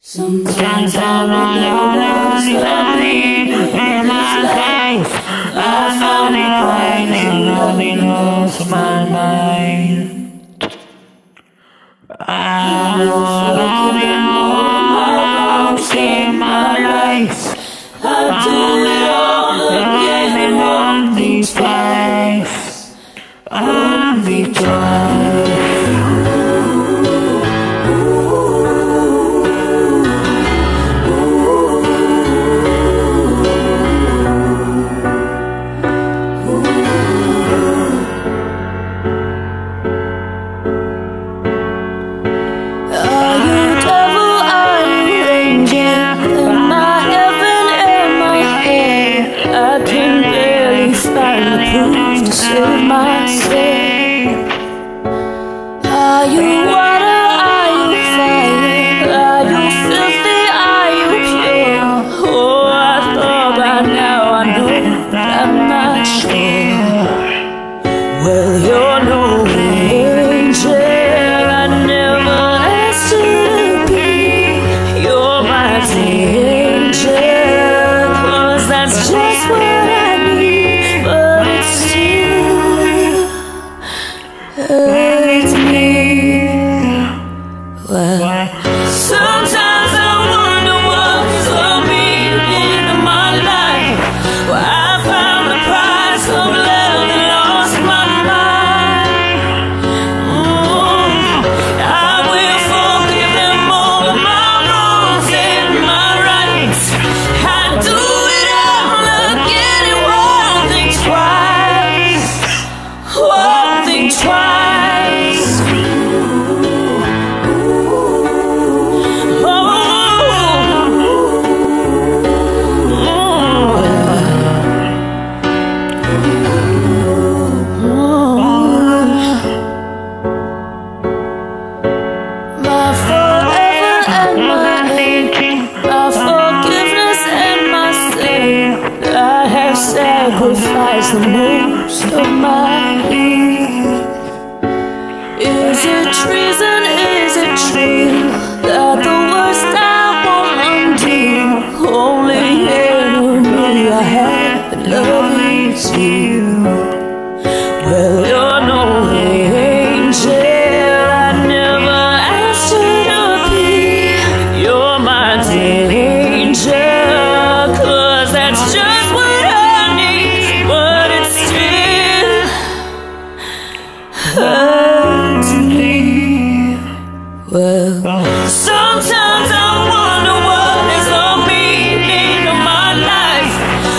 Sometimes I'm alone and in my life. I found it right and only lost my mind. I don't know see my life. I do it all these life. On these Are you water? Are you fire? Are you filthy? Are you pure? Oh, I thought by now I but I'm not sure. Well, you're no hurts sacrificed the most of my youth. Is it treason? Is it true that the worst I won't undo? Only enemy I have in love is you. Well, sometimes I wonder what is the meaning of my life.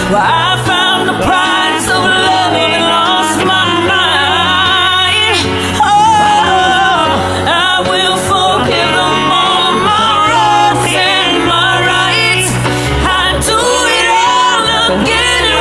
Well, I found the price of love and lost my mind. Oh, I will forgive them all my wrongs and my rights. I do it all again